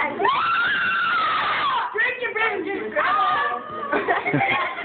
Drink your beer and just grab